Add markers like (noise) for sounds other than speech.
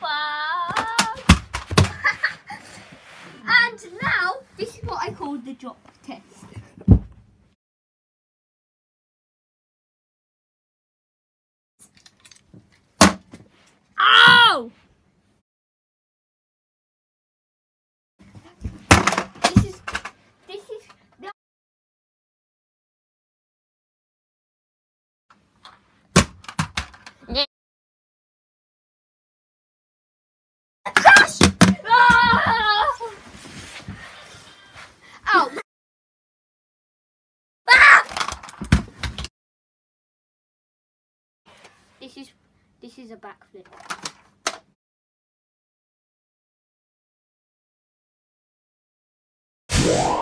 (laughs) And now, this is what I call the drop test. Ow! This is this is a backflip. Yeah.